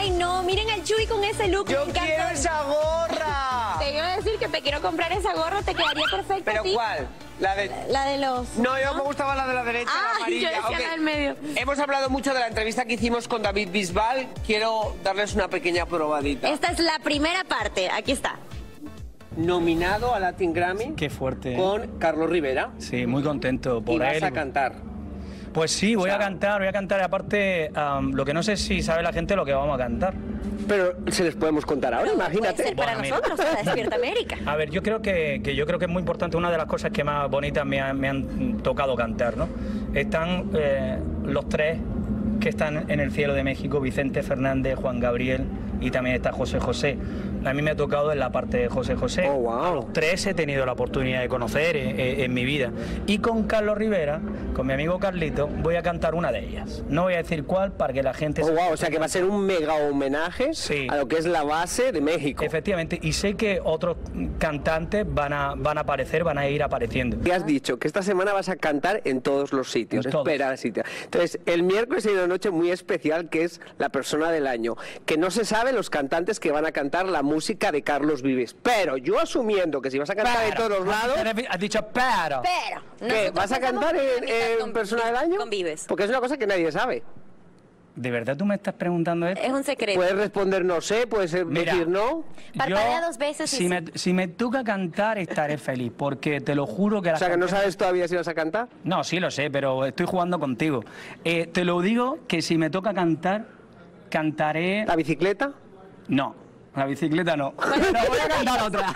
Ay, no, miren al Chuy con ese look. Yo me quiero esa gorra. Te iba a decir que te quiero comprar esa gorra, te quedaría perfecta ¿Pero a ti. cuál? La de... La de los... No, yo me gustaba la de la derecha, Ah, la yo amarilla. decía Ok. la del medio. Hemos hablado mucho de la entrevista que hicimos con David Bisbal. Quiero darles una pequeña probadita. Esta es la primera parte, aquí está. Nominado a Latin Grammy Qué fuerte. con Carlos Rivera. Sí, muy contento por y vas él. a cantar. Pues sí, voy O sea- a cantar, voy a cantar. Aparte, lo que no sé si sabe la gente lo que vamos a cantar. Pero se les podemos contar ahora, imagínate. ser para Bueno, nosotros, para Despierta América. A ver, yo creo que, que yo creo que es muy importante, una de las cosas que más bonitas me, han- me han tocado cantar, ¿no? Están eh, los tres que están en el cielo de México, Vicente Fernández, Juan Gabriel y también está José José. A mí me ha tocado en la parte de José José. Oh, wow. Tres he tenido la oportunidad de conocer eh, en mi vida. Y con Carlos Rivera, con mi amigo Carlito, voy a cantar una de ellas. No voy a decir cuál para que la gente... Oh, se- wow, o sea que va a ser un mega homenaje Sí. a lo que es la base de México. Efectivamente, y sé que otros cantantes van a, van a aparecer, van a ir apareciendo. Te has dicho que esta semana vas a cantar en todos los sitios. En todos. Espera, sitio. Entonces, el miércoles hay una noche muy especial que es la persona del año. Que no se sabe los cantantes que van a cantar la música de Carlos Vives. Pero yo asumiendo que si vas a cantar Pero, todos lados. Has dicho pero. Pero... ¿Qué? nosotros ¿Vas a cantar en, en con- persona del año? Con Vives. Porque es una cosa que nadie sabe. ¿De verdad tú me estás preguntando esto? Es un secreto. Puedes responder no sé, puedes eh, Mira. decir no. Parpadea dos veces y si sí. me, si me toca cantar estaré feliz, porque te lo juro que O la sea que no sabes todavía si vas a cantar. No, sí lo sé, pero estoy jugando contigo. Eh, te lo digo que si me toca cantar, cantaré... ¿La bicicleta? No, la bicicleta no. no, voy a cantar otra.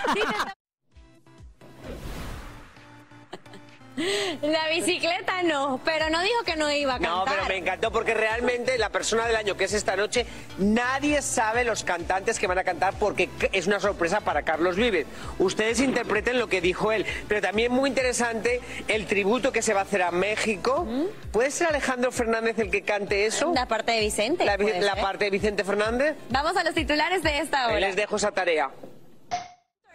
La bicicleta no, pero no dijo que no iba a cantar. No, pero me encantó porque realmente la persona del año que es esta noche, nadie sabe los cantantes que van a cantar porque es una sorpresa para Carlos Vives. Ustedes interpreten lo que dijo él, pero también muy interesante el tributo que se va a hacer a México. ¿Puede ser Alejandro Fernández el que cante eso? La parte de Vicente. La, parte de Vicente Fernández. Vamos a los titulares de esta hora. Les dejo esa tarea.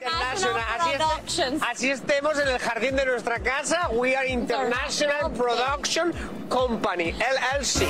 International Así, Productions. así estemos en el jardín de nuestra casa. We are International Production Company, LLC.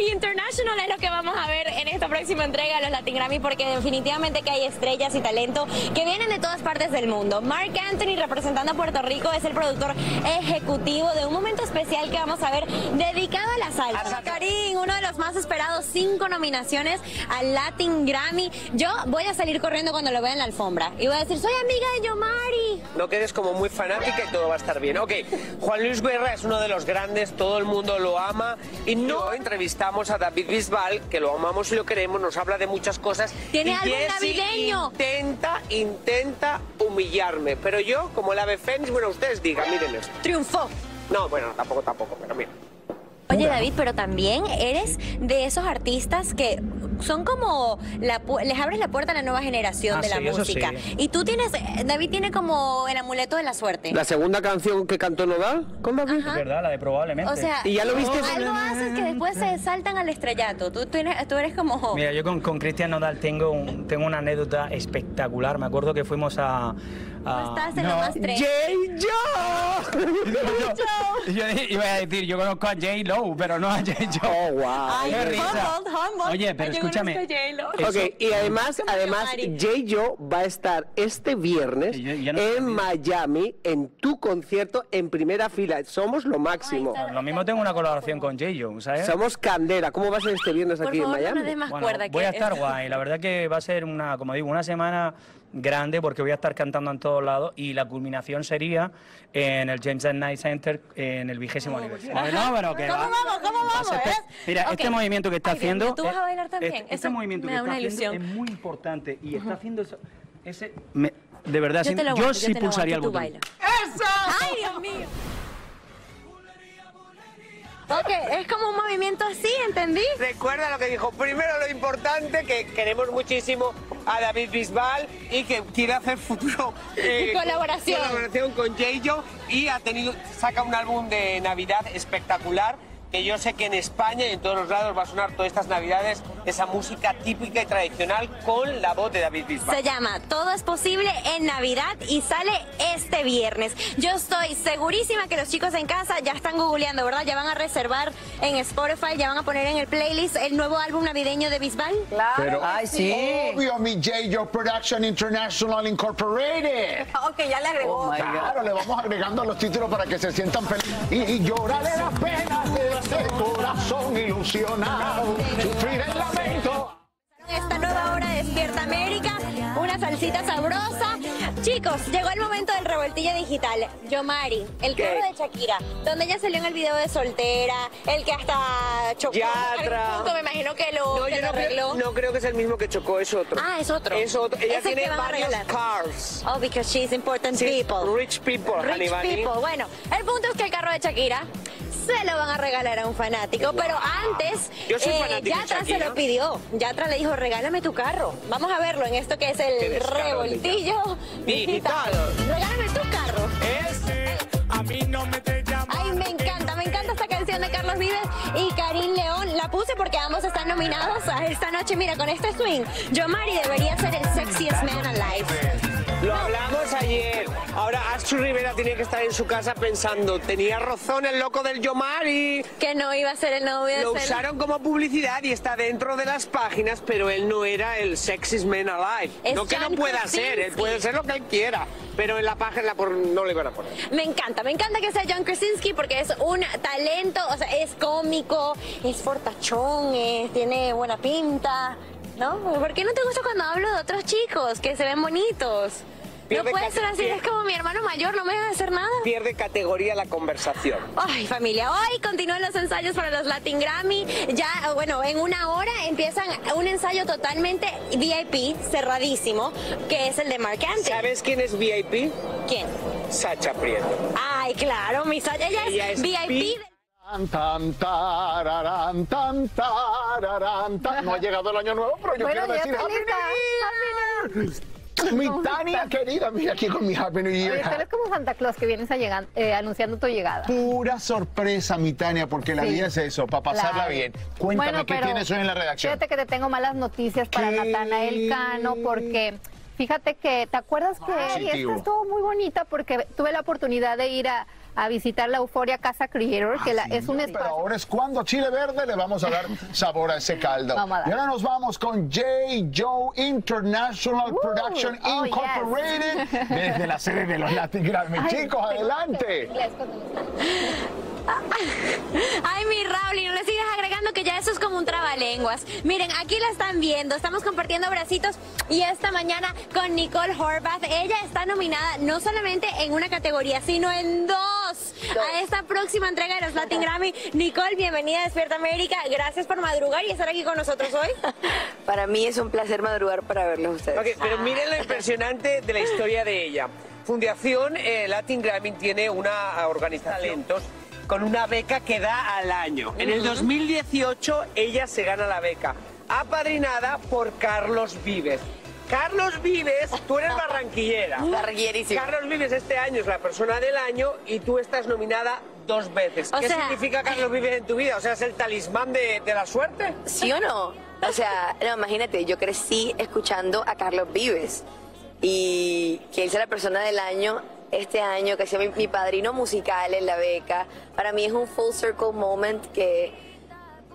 International es lo que vamos a ver en esta próxima entrega de los Latin Grammy porque definitivamente que hay estrellas y talento que vienen de todas partes del mundo. Mark Anthony representando a Puerto Rico es el productor ejecutivo de un momento especial que vamos a ver dedicado a la salsa. Karim, uno de los más esperados, cinco nominaciones al Latin Grammy. Yo voy a salir corriendo cuando lo vea en la alfombra y voy a decir, soy amiga de Yomari. No quedes como muy fanática y todo va a estar bien. Ok, Juan Luis Guerra es uno de los grandes, todo el mundo lo ama. Y no entrevistamos a David Bisbal, que lo amamos y lo queremos, nos habla de muchas cosas. Tiene y Jessy navideño. Intenta, intenta humillarme. Pero yo, como el ave fénix, bueno, ustedes digan, miren esto. Triunfó. No, bueno, tampoco, tampoco, pero mira. Oye David, pero también eres de esos artistas que son como la pu- les abres la puerta a la nueva generación Ah, de la sí, música. sí. Y tú tienes, David tiene como el amuleto de la suerte. La segunda canción que cantó Nodal con David. Es verdad, la de probablemente. O sea, ¿Y ya lo viste? algo haces que después se saltan al estrellato. Tú, tú eres, tú eres como... Mira, yo con, con Cristian Nodal tengo, un- tengo una anécdota espectacular. Me acuerdo que fuimos a... a- estás en lo más ¡Jay yo, yo iba a decir, yo conozco a J. Pero no a J. Joe. Oh, wow. Ay, qué risa. humble, humble. Oye, pero Ay, escúchame. J-Lo. Eso- Ok, y además, además, Yo va a estar este viernes Sí, yo- yo no en sabía. Miami en tu concierto en primera fila. Somos lo máximo. Ay, Lo mismo tengo una colaboración con J. Joe, ¿sabes? Somos candela. ¿Cómo va a ser este viernes Por aquí favor, en no Miami? nos des más Bueno, cuerda. voy que a estar esto. guay. La verdad que va a ser una, como digo, una semana grande porque voy a estar cantando en todos lados y la culminación sería en el James and Knight Center en el vigésimo aniversario. Pero que ¿Cómo va- vamos? ¿Cómo vamos? eh? Mira, este movimiento que está Ay, haciendo. ¿Tú vas a bailar también? Este, este Eso movimiento que está haciendo es muy importante y está haciendo eso. Ese, me- de verdad, Yo lo yo aguanto, sí yo te lo pulsaría el botón. bailas. ¡Ay, Dios mío! Ok, es como un movimiento así, ¿entendí? Recuerda lo que dijo. Primero lo importante, que queremos muchísimo a David Bisbal y que quiere hacer futuro eh, Colaboración. colaboración con Jay Yo y ha tenido, saca un álbum de Navidad espectacular que yo sé que en España y en todos los lados va a sonar todas estas navidades esa música típica y tradicional con la voz de David Bisbal. Se llama Todo es posible en Navidad y sale este viernes. Yo estoy segurísima que los chicos en casa ya están googleando, ¿verdad? Ya van a reservar en Spotify, ya van a poner en el playlist el nuevo álbum navideño de Bisbal. Claro. Pero Ay, sí. obvio, mi J. Production International Incorporated. Ok, ya le agregó. Oh, Claro, le vamos agregando los títulos para que se sientan felices. Y, y lloraré las penas de corazón ilusionado. Sufrir el lamento. Esta nueva de Despierta América, una salsita sabrosa. Chicos, llegó el momento del revoltillo digital. Yomari, el carro de Shakira, donde ella salió en el video de soltera, el que hasta chocó. Yatra. punto, me imagino que lo, No, que yo lo no arregló. creo, no creo que es el mismo que chocó, es otro. Ah, es otro. Es otro. Ella que tiene varios cars. Oh, because she's important people. Rich people, Rich bunny. people. Bueno, el punto es que el carro de Shakira se lo van a regalar a un fanático, pero antes Yo soy de Yatra se lo pidió. Yatra le dijo, regálame tu carro. Vamos a verlo en esto que es el revoltillo Digital. Regálame tu carro. Es A mí no me te llamas. Ay, me encanta, me encanta esta canción de Carlos Vives y Karim León. La puse porque ambos están nominados a esta noche. Mira, con este swing, Yomari debería ser el sexiest man alive. Lo hablamos ayer. Ahora Astu Rivera tiene que estar en su casa pensando, tenía razón el loco del Yomari. Que no iba a ser el novio de Lo usaron como publicidad y está dentro de las páginas, pero él no era el sexiest man alive. Es no que no John pueda Krasinski. ser, él puede ser lo que él quiera, pero en la página por- no le van a poner. Me encanta, me encanta que sea John Krasinski porque es un talento, o sea, es cómico, es fortachón, eh, tiene buena pinta, ¿no? ¿Por qué no te gusta cuando hablo de otros chicos que se ven bonitos? Pierde no puede ser así, es como mi hermano mayor, no me deja hacer nada. Pierde categoría la conversación. Ay, familia, hoy continúan los ensayos para los Latin Grammy. Ya, bueno, en una hora empiezan un ensayo totalmente VIP, cerradísimo, que es el de Mark Anthony. ¿Sabes quién es VIP? ¿Quién? Sacha Prieto. Ay, claro, mi Sasha, ella, Ella es, es VIP. de- Tan, tan, tararán, tan, tararán, tan. No ha llegado el año nuevo, pero yo Bueno, quiero decir Happy. New Year. Mi Tania querida, mira aquí con mi Happy New Oye, tú Year. eres como Santa Claus que vienes a llegar, eh, anunciando tu llegada. Pura sorpresa, mi Tania, porque la Sí. vida es eso, para pasarla Claro. bien. Cuéntame Bueno, qué tienes hoy en la redacción. Fíjate que te tengo malas noticias para ¿Qué? Natanael Cano porque fíjate que, ¿te acuerdas que Positivo. esta estuvo muy bonita porque tuve la oportunidad de ir a, a visitar la Euforia Casa Creator, que la- es un Pero espacio. ahora es cuando Chile Verde le vamos a dar sabor a ese caldo. A. Y ahora nos vamos con J. Joe International Uh, Production oh, yes. Incorporated desde la sede de los Latin Grammy. Chicos, adelante. Ay, mi Raúl, no le sigas ya eso es como un trabalenguas. Miren, aquí la están viendo, estamos compartiendo abracitos y esta mañana con Nicole Horvath. Ella está nominada no solamente en una categoría, sino en dos, a esta próxima entrega de los Latin Grammy. Nicole, bienvenida a Despierta América. Gracias por madrugar y estar aquí con nosotros hoy. Para mí es un placer madrugar para verlos a ustedes. Ok, pero miren lo impresionante de la historia de ella. Fundación eh, Latin Grammy tiene una organización de talentos con una beca que da al año. En el 2018 ella se gana la beca, apadrinada por Carlos Vives. Carlos Vives, tú eres barranquillera. Barranquillerísima. Carlos Vives este año es la persona del año y tú estás nominada dos veces. O ¿Qué sea- significa Carlos Vives en tu vida? O sea, ¿es el talismán de, de la suerte? ¿Sí o no? O sea, no, imagínate, yo crecí escuchando a Carlos Vives y que él sea la persona del año este año, que sea mi, mi padrino musical en la beca. Para mí es un full circle moment que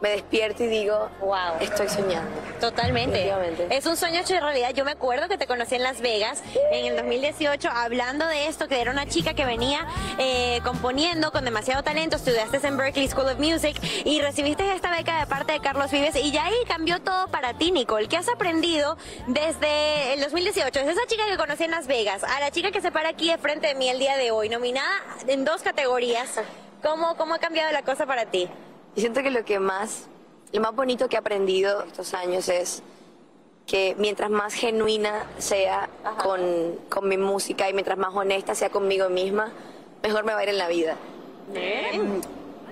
me despierto y digo, Wow. estoy soñando. Totalmente. Es un sueño hecho de realidad. Yo me acuerdo que te conocí en Las Vegas en el 2018 hablando de esto, que era una chica que venía eh, componiendo con demasiado talento. Estudiaste en Berkeley School of Music y recibiste esta beca de parte de Carlos Vives y ya ahí cambió todo para ti, Nicole. ¿Qué has aprendido desde el 2018? Desde esa chica que conocí en Las Vegas a la chica que se para aquí de frente de mí el día de hoy, nominada en dos categorías. ¿Cómo, cómo ha cambiado la cosa para ti? Y siento que lo que más, lo más bonito que he aprendido estos años es que mientras más genuina sea con, con mi música y mientras más honesta sea conmigo misma, mejor me va a ir en la vida. Em,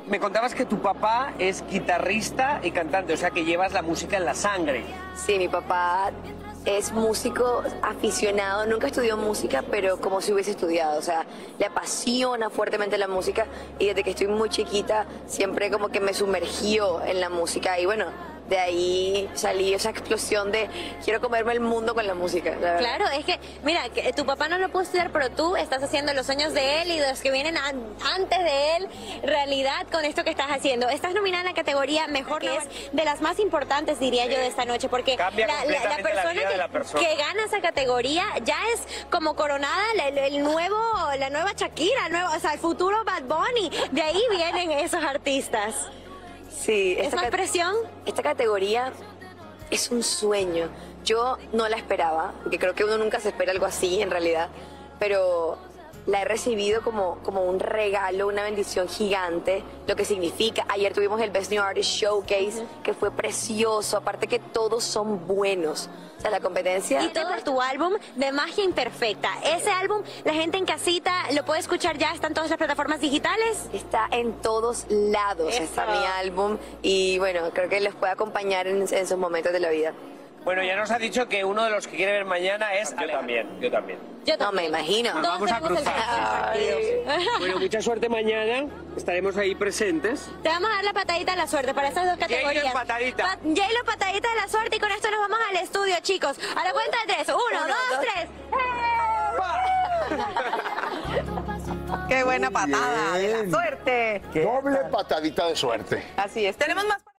Me contabas que tu papá es guitarrista y cantante, o sea que llevas la música en la sangre. Sí, mi papá es músico aficionado, nunca estudió música, pero como si hubiese estudiado, o sea, le apasiona fuertemente la música y desde que estoy muy chiquita siempre como que me sumergió en la música y bueno, de ahí salí esa explosión de quiero comerme el mundo con la música. la. Claro, es que, mira, que tu papá no lo pudo estudiar, pero tú estás haciendo los sueños de él y de los que vienen an- antes de él, realidad con esto que estás haciendo. Estás nominada en la categoría Mejor, que es de las más importantes, diría yo, de esta noche, porque Cambia la, la- la completamente la persona, que, la persona. que gana esa categoría ya es como coronada el, el nuevo, la nueva Shakira, el nuevo, o sea, el futuro Bad Bunny. De ahí vienen esos artistas. Sí, ¿Es esta más presión? Esta categoría es un sueño. Yo no la esperaba, porque creo que uno nunca se espera algo así en realidad, pero la he recibido como, como un regalo, una bendición gigante, lo que significa. Ayer tuvimos el Best New Artist Showcase, que fue precioso, aparte que todos son buenos. O sea, la competencia... Y todo por tu álbum de Magia Imperfecta. Ese álbum, la gente en casita lo puede escuchar ya, está en todas las plataformas digitales. Está en todos lados, Eso. está mi álbum y bueno, creo que les puede acompañar en, en sus momentos de la vida. Bueno, ya nos ha dicho que uno de los que quiere ver mañana es. Yo también, yo también. Yo No me imagino. Todos Vamos a tenemos el cruzar. Bueno, mucha suerte mañana. Estaremos ahí presentes. Te vamos a dar la patadita de la suerte para estas dos categorías. patadita. Pa- J-Lo patadita de la suerte y con esto nos vamos al estudio, chicos. A la cuenta de tres. Uno, Uno, dos, dos. tres. Qué buena patada de la suerte. Doble patadita de suerte. Así es. Tenemos más.